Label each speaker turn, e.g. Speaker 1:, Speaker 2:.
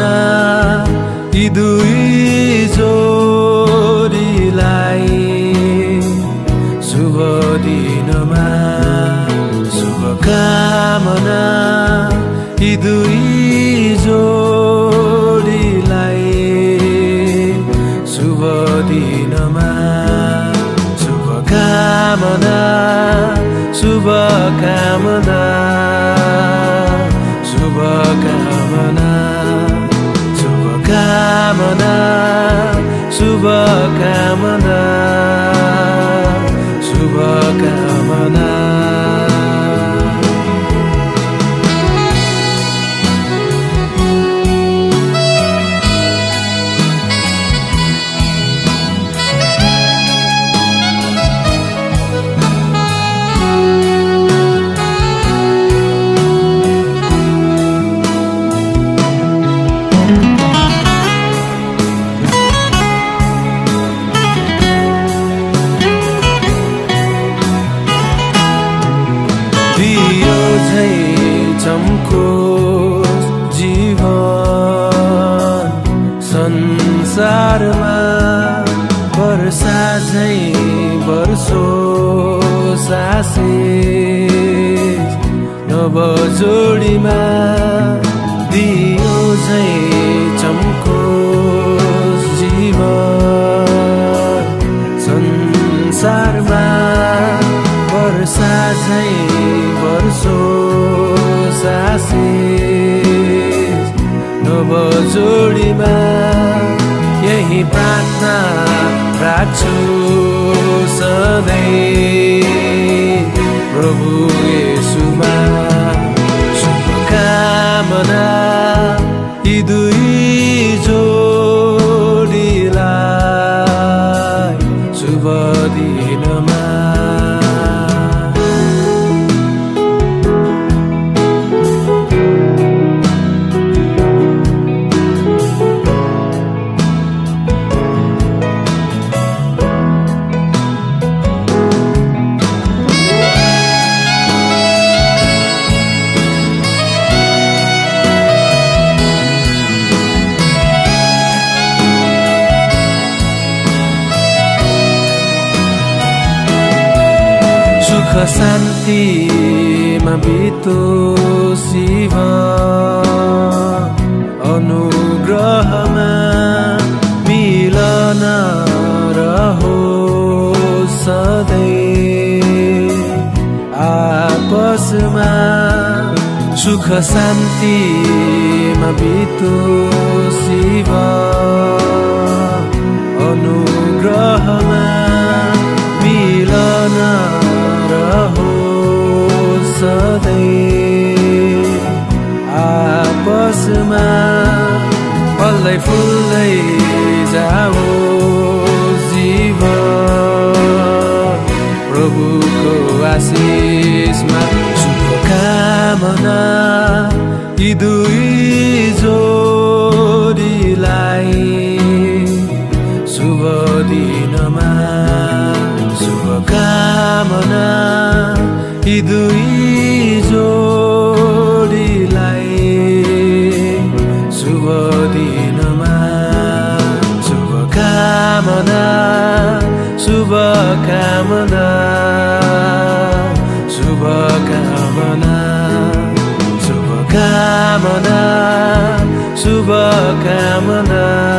Speaker 1: चाहना यी दुई जोडीलाई शुभ दिनमा शुभकामना यी दुई जोडीलाई शुभ दिनमा शुभकामना शुभकामना शुभकामना सासे नवजोडीमा दियो झै चम्को जीवन। संसारमा वर्षा झै वर्षो सासे नवजोडीमा यही प्रार्थना राख्छु सधैँ। प्रभु येसुमा शुभकामना यी दुई सुख शान्तिमा बितो शिव। अनुग्रहमा मिलन रहो सधैँ आपसमा सुख शान्तिमा बितो शिव। आपसमा फल्दै फुल्दै जाओ जीवन। प्रभुको आशिषमा शुभकामना यी दुई जोडीलाई शुभ दिनमा शुभकामना यी दुई शुभकामना शुभकामना शुभकामना शुभकामना।